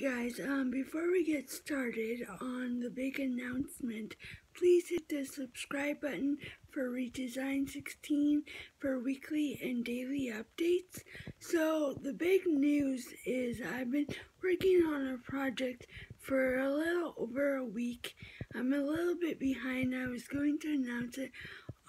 Guys, um, before we get started on the big announcement, please hit the subscribe button for Redesign 16 for weekly and daily updates. So, the big news is I've been working on a project for a little over a week. I'm a little bit behind. I was going to announce it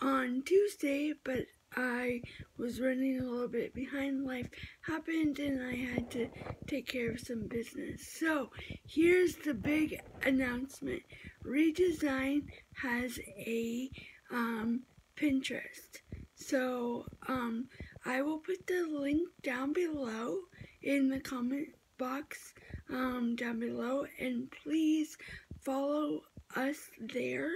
on Tuesday, but I was running a little bit behind. Life happened and I had to take care of some business. So here's the big announcement. Redesign has a um, Pinterest. So um, I will put the link down below in the comment box um, down below and please follow us there.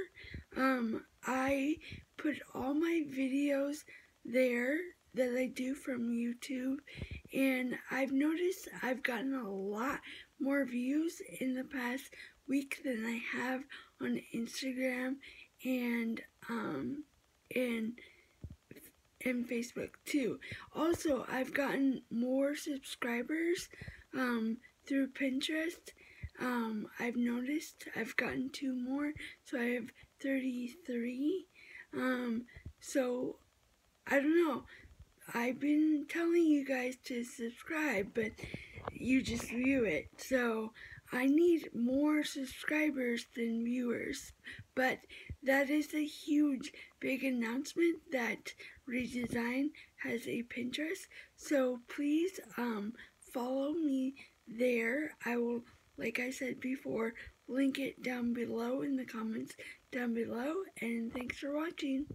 Um, I put all my videos there that I do from YouTube and I've noticed I've gotten a lot more views in the past week than I have on Instagram and um and and Facebook too. Also, I've gotten more subscribers um through Pinterest. Um I've noticed I've gotten two more, so I have 33. Um so I don't know. I've been telling you guys to subscribe, but you just view it. So I need more subscribers than viewers. But that is a huge, big announcement that Redesign has a Pinterest. So please um, follow me there. I will, like I said before, link it down below in the comments down below. And thanks for watching.